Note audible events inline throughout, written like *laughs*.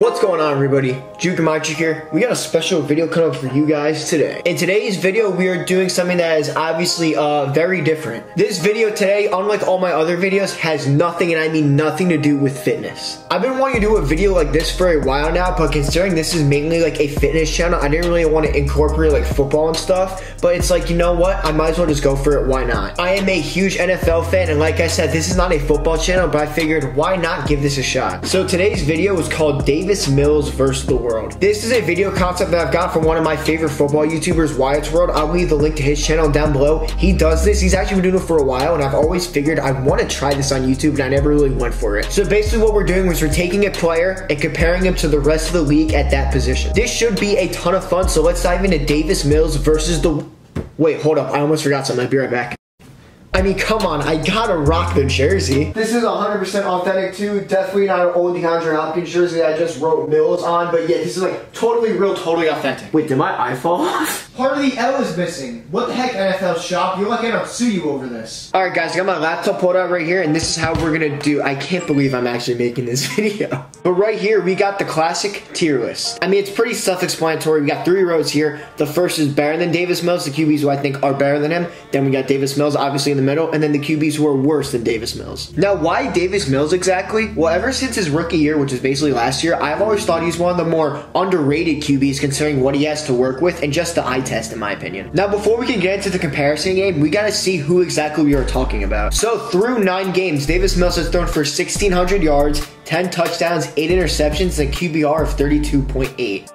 What's going on everybody? Jude Gmiterek here. We got a special video coming up for you guys today. In today's video, we are doing something that is obviously uh, very different. This video today, unlike all my other videos, has nothing, and I mean nothing to do with fitness. I've been wanting to do a video like this for a while now, but considering this is mainly like a fitness channel, I didn't really want to incorporate like football and stuff, but it's like, you know what? I might as well just go for it, why not? I am a huge NFL fan, and like I said, this is not a football channel, but I figured why not give this a shot? So today's video is called Davis Mills versus the world. This is a video concept that I've got from one of my favorite football YouTubers, Wyatt's World. I'll leave the link to his channel down below. He does this. He's actually been doing it for a while, and I've always figured I want to try this on YouTube, and I never really went for it. So basically what we're doing we're taking a player and comparing him to the rest of the league at that position. This should be a ton of fun, so let's dive into Davis Mills versus the... Wait, hold up. I almost forgot something. I'll be right back. I mean, come on, I gotta rock the jersey. This is 100% authentic too. Definitely not an old DeAndre Hopkins jersey I just wrote Mills on, but yeah, this is like totally real, totally authentic. Wait, did my eye fall off? Part of the L is missing. What the heck, NFL shop? You're lucky I don't sue you over this. Alright guys, I got my laptop pulled out right here, and this is how we're gonna do. I can't believe I'm actually making this *laughs* video. But right here, we got the classic tier list. I mean, it's pretty self-explanatory. We got three rows here. The first is better than Davis Mills. The QBs who I think are better than him. Then we got Davis Mills, obviously in the middle, and then the QBs who are worse than Davis Mills. Now, why Davis Mills exactly? Well, ever since his rookie year, which is basically last year, I've always thought he's one of the more underrated QBs considering what he has to work with and just the eye test, in my opinion. Now, before we can get into the comparison game, we gotta see who exactly we are talking about. So, through nine games, Davis Mills has thrown for 1,600 yards, 10 touchdowns, 8 interceptions, and a QBR of 32.8.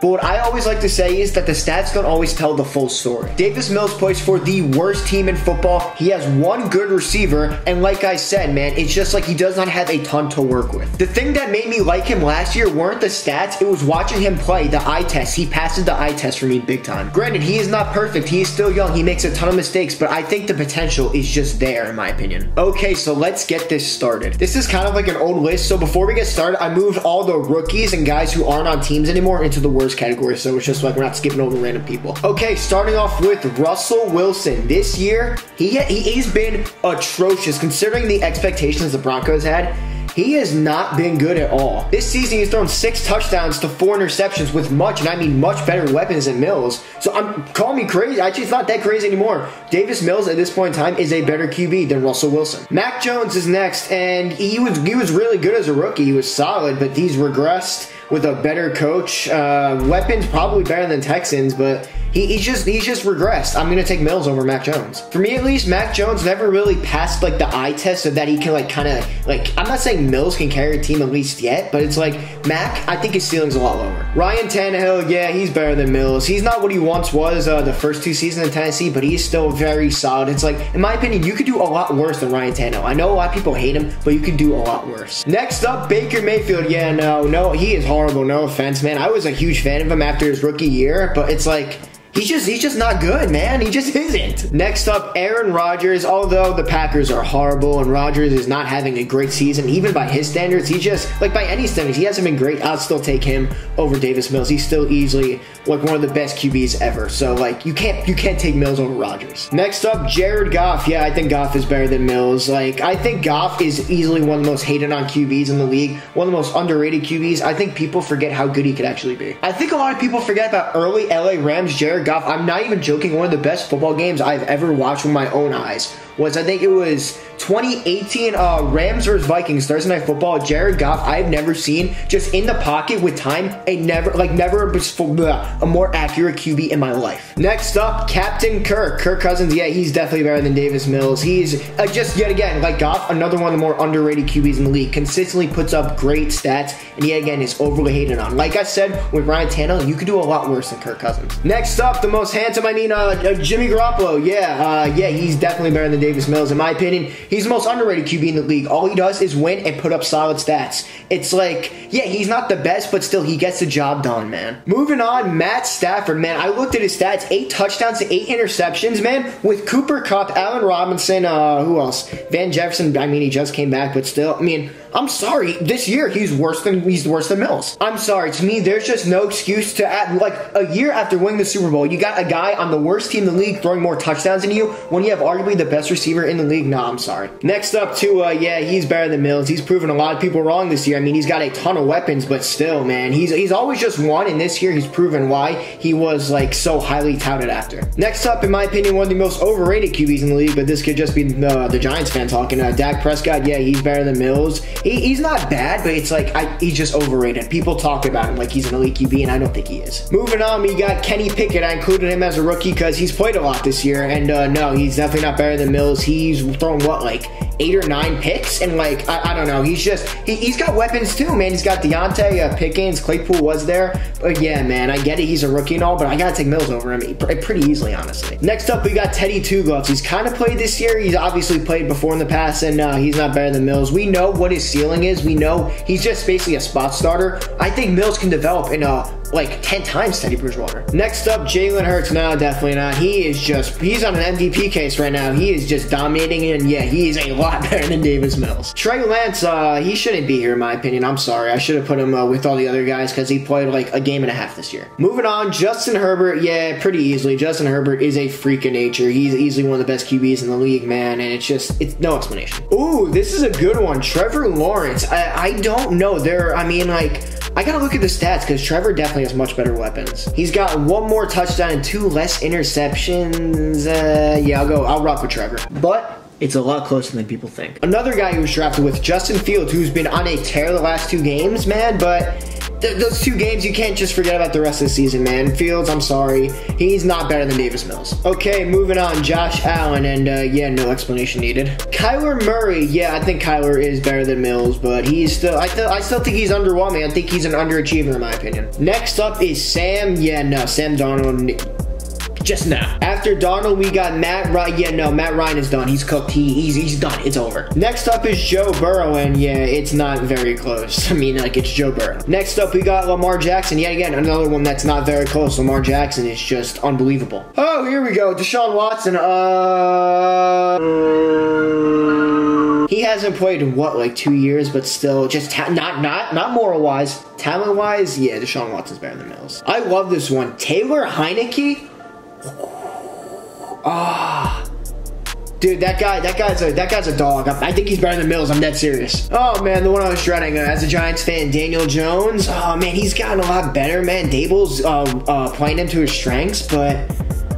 But what I always like to say is that the stats don't always tell the full story. Davis Mills plays for the worst team in football. He has one good receiver, and like I said, man, it's just like he does not have a ton to work with. The thing that made me like him last year weren't the stats, it was watching him play the eye test. He passes the eye test for me big time. Granted, he is not perfect. He is still young. He makes a ton of mistakes, but I think the potential is just there, in my opinion. Okay, so let's get this started. This is kind of like an old list, so before we get started, I moved all the rookies and guys who aren't on teams anymore into the worst category, so it's just like we're not skipping over random people. Okay, starting off with Russell Wilson. This year, he, he he's been atrocious considering the expectations the Broncos had. He has not been good at all. This season, he's thrown six touchdowns to four interceptions with much, and I mean much better weapons than Mills. So I'm calling me crazy. Actually, it's not that crazy anymore. Davis Mills at this point in time is a better QB than Russell Wilson. Mac Jones is next, and he was he was really good as a rookie. He was solid, but he's regressed with a better coach. Uh, weapons probably better than Texans, but he, he's just he's just regressed. I'm gonna take Mills over Mac Jones. For me at least, Mac Jones never really passed like the eye test so that he can like kind of like I'm not saying Mills can carry a team at least yet, but it's like Mac, I think his ceiling's a lot lower. Ryan Tannehill, yeah, he's better than Mills. He's not what he once was uh, the first two seasons in Tennessee, but he's still very solid. It's like, in my opinion, you could do a lot worse than Ryan Tannehill. I know a lot of people hate him, but you could do a lot worse. Next up, Baker Mayfield. Yeah, no, no, he is horrible. No offense, man. I was a huge fan of him after his rookie year, but it's like He's just he's just not good, man. He just *laughs* isn't. Next up, Aaron Rodgers. Although the Packers are horrible and Rodgers is not having a great season, even by his standards, he just like by any standards, he hasn't been great. I'll still take him over Davis Mills. He's still easily like one of the best QBs ever. So like you can't you can't take Mills over Rodgers. Next up, Jared Goff. Yeah, I think Goff is better than Mills. Like I think Goff is easily one of the most hated on QBs in the league, one of the most underrated QBs. I think people forget how good he could actually be. I think a lot of people forget about early LA Rams Jared Goff. I'm not even joking. One of the best football games I've ever watched with my own eyes was I think it was 2018 uh, Rams versus Vikings Thursday Night Football. Jared Goff, I've never seen just in the pocket with time a never like never a more accurate QB in my life. Next up, Captain Kirk, Kirk Cousins. Yeah, he's definitely better than Davis Mills. He's uh, just yet again like Goff, another one of the more underrated QBs in the league. Consistently puts up great stats, and yet again is overly hated on. Like I said with Ryan Tannehill, you could do a lot worse than Kirk Cousins. Next up, the most handsome. I mean, uh, uh Jimmy Garoppolo. Yeah, uh, yeah, he's definitely better than Davis Mills in my opinion. He's the most underrated QB in the league. All he does is win and put up solid stats. It's like, yeah, he's not the best, but still, he gets the job done, man. Moving on, Matt Stafford, man. I looked at his stats eight touchdowns to eight interceptions, man. With Cooper Kupp, Allen Robinson, uh, who else? Van Jefferson, I mean, he just came back, but still, I mean, I'm sorry. This year he's worse than he's worse than Mills. I'm sorry. To me, there's just no excuse to add like a year after winning the Super Bowl, you got a guy on the worst team in the league throwing more touchdowns than you when you have arguably the best receiver in the league. No, I'm sorry. Next up to uh, yeah, he's better than Mills. He's proven a lot of people wrong this year. I mean, he's got a ton of weapons, but still, man, he's he's always just won, and this year he's proven why he was like so highly touted after. Next up, in my opinion, one of the most overrated QBs in the league, but this could just be uh, the Giants fan talking. Uh, Dak Prescott, yeah, he's better than Mills. He, he's not bad, but it's like I, he's just overrated. People talk about him like he's an elite QB, and I don't think he is. Moving on, we got Kenny Pickett. I included him as a rookie because he's played a lot this year, and uh, no, he's definitely not better than Mills. He's thrown what like eight or nine picks, and like I, I don't know, he's just he, has got weapons too, man. He's got Diontae uh, Pickens, Claypool was there, but yeah, man, I get it. He's a rookie and all, but I gotta take Mills over him pretty easily, honestly. Next up, we got Teddy Two Gloves. He's kind of played this year. He's obviously played before in the past, and uh, he's not better than Mills. We know what his ceiling is. We know he's just basically a spot starter. I think Mills can develop in a like 10 times Teddy Bridgewater. Next up, Jalen Hurts. No, definitely not. He is just, he's on an MVP case right now. He is just dominating, and yeah, he is a lot *laughs* better than Davis Mills. Trey Lance, uh, he shouldn't be here, in my opinion. I'm sorry. I should have put him uh, with all the other guys because he played like a game and a half this year. Moving on, Justin Herbert. Yeah, pretty easily. Justin Herbert is a freak of nature. He's easily one of the best QBs in the league, man, and it's just, it's no explanation. Ooh, this is a good one. Trevor Lawrence. I, I don't know. There, I mean, like, I gotta look at the stats because Trevor definitely has much better weapons. He's got one more touchdown and two less interceptions. Uh, yeah, I'll go. I'll rock with Trevor. But it's a lot closer than people think. Another guy who was drafted with Justin Fields, who's been on a tear the last two games, man, but th- those two games, you can't just forget about the rest of the season, man. Fields, I'm sorry. He's not better than Davis Mills. Okay, moving on. Josh Allen, and uh, yeah, no explanation needed. Kyler Murray, yeah, I think Kyler is better than Mills, but he's still, I, th- I still think he's underwhelming. I think he's an underachiever, in my opinion. Next up is Sam, yeah, no, Sam Darnold just now. After Darnold, we got Matt Ryan. Yeah, no, Matt Ryan is done. He's cooked. He, he's, he's done. It's over. Next up is Joe Burrow, and yeah, it's not very close. *laughs* I mean, like, it's Joe Burrow. Next up, we got Lamar Jackson. Yet again, another one that's not very close. Lamar Jackson is just unbelievable. Oh, here we go. Deshaun Watson. Uh. He hasn't played in what, like two years, but still, just not not not moral wise, talent wise, yeah, Deshaun Watson's better than Mills. I love this one. Taylor Heinicke Ah. Dude, that guy, that guy's a that guy's a dog. I, I, think he's better than Mills. I'm dead serious. Oh man, the one I was dreading uh, as a Giants fan, Daniel Jones. Oh man, he's gotten a lot better, man. Daboll's uh, uh, playing him to his strengths, but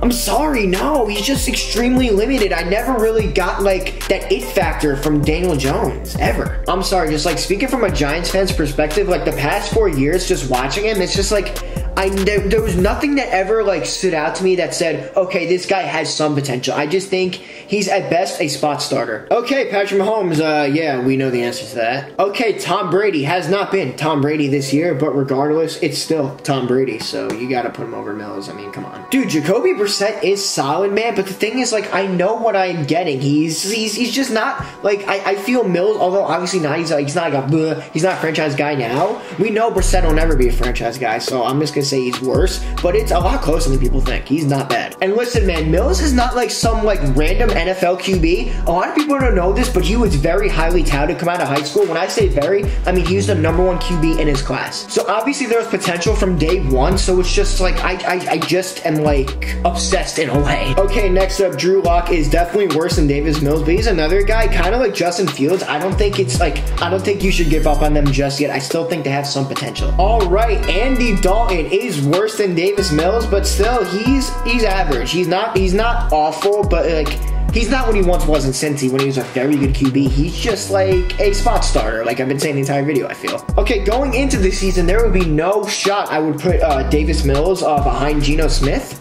I'm sorry, no, he's just extremely limited. I never really got like that it factor from Daniel Jones ever. I'm sorry, just like speaking from a Giants fan's perspective, like the past four years, just watching him, it's just like I there, there, was nothing that ever like stood out to me that said, okay, this guy has some potential. I just think he's at best a spot starter. Okay, Patrick Mahomes, uh, yeah, we know the answer to that. Okay, Tom Brady has not been Tom Brady this year, but regardless, it's still Tom Brady, so you gotta put him over Mills. I mean, come on. Dude, Jacoby Brissett is solid, man, but the thing is, like, I know what I'm getting. He's he's he's just not like I, I feel Mills, although obviously not he's like he's not like a bleh, he's not a franchise guy now. We know Brissett will never be a franchise guy, so I'm just gonna say he's worse, but it's a lot closer than people think. He's not bad. And listen, man, Mills is not like some like random NFL QB. A lot of people don't know this, but he was very highly touted come out of high school. When I say very, I mean he was the number one QB in his class. So obviously there was potential from day one. So it's just like I I, I just am like obsessed in a way. Okay, next up, Drew Lock is definitely worse than Davis Mills, but he's another guy, kind of like Justin Fields. I don't think it's like I don't think you should give up on them just yet. I still think they have some potential. All right, Andy Dalton is worse than Davis Mills, but still he's he's average. He's not he's not awful, but like He's not what he once was in Cincy when he was a very good QB. He's just like a spot starter, like I've been saying the entire video, I feel. Okay, going into the season, there would be no shot I would put uh, Davis Mills uh, behind Geno Smith.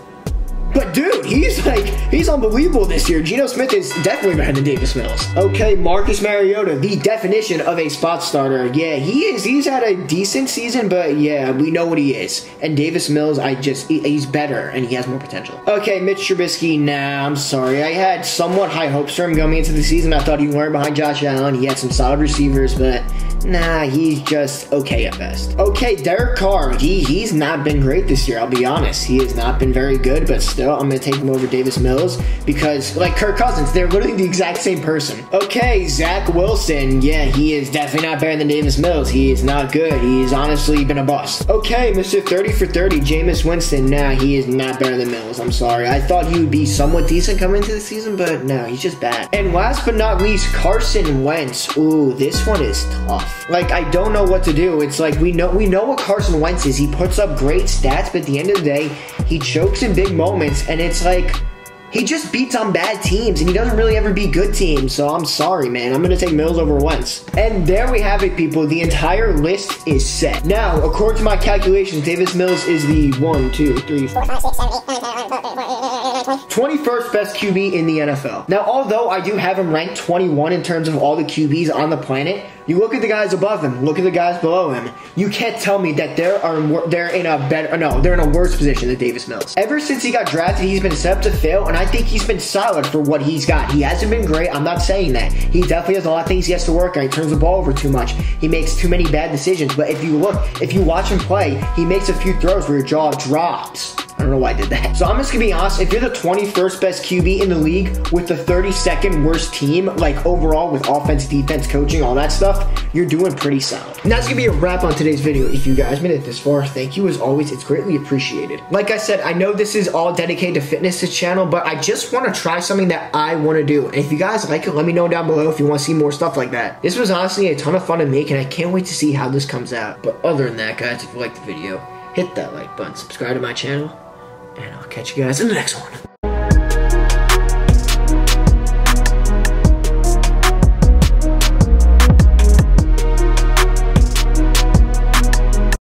But dude, he's like, he's unbelievable this year. Geno Smith is definitely better than Davis Mills. Okay, Marcus Mariota, the definition of a spot starter. Yeah, he is. He's had a decent season, but yeah, we know what he is. And Davis Mills, I just, he, he's better and he has more potential. Okay, Mitch Trubisky, nah, I'm sorry. I had somewhat high hopes for him going into the season. I thought he learned behind Josh Allen. He had some solid receivers, but Nah, he's just okay at best. Okay, Derek Carr, he, he's not been great this year, I'll be honest. He has not been very good, but still, I'm going to take him over Davis Mills because, like Kirk Cousins, they're literally the exact same person. Okay, Zach Wilson, yeah, he is definitely not better than Davis Mills. He is not good. He's honestly been a bust. Okay, Mr. 30 for 30, Jameis Winston, nah, he is not better than Mills. I'm sorry. I thought he would be somewhat decent coming into the season, but no, he's just bad. And last but not least, Carson Wentz. Ooh, this one is tough. Like I don't know what to do. It's like we know we know what Carson Wentz is. He puts up great stats, but at the end of the day, he chokes in big moments, and it's like he just beats on bad teams and he doesn't really ever beat good teams. So I'm sorry, man. I'm going to take Mills over Wentz. And there we have it, people. The entire list is set. Now, according to my calculations, Davis Mills is the 1, 2, 3, 4, 5, 6, 7, 8, 9, 10, 11, 21st best QB in the NFL. Now, although I do have him ranked 21 in terms of all the QBs on the planet, you look at the guys above him, look at the guys below him. You can't tell me that they're are they're in a better no, they're in a worse position than Davis Mills. Ever since he got drafted, he's been set up to fail, and I think he's been solid for what he's got. He hasn't been great. I'm not saying that. He definitely has a lot of things he has to work on. He turns the ball over too much. He makes too many bad decisions. But if you look, if you watch him play, he makes a few throws where your jaw drops. I don't know why I did that. So I'm just gonna be honest, if you're the 21st best QB in the league with the 32nd worst team, like overall with offense, defense, coaching, all that stuff, you're doing pretty solid. And that's gonna be a wrap on today's video. If you guys made it this far, thank you as always. It's greatly appreciated. Like I said, I know this is all dedicated to fitness, this channel, but I just wanna try something that I wanna do. And if you guys like it, let me know down below if you wanna see more stuff like that. This was honestly a ton of fun to make and I can't wait to see how this comes out. But other than that, guys, if you liked the video, hit that like button, subscribe to my channel, and I'll catch you guys in the next one.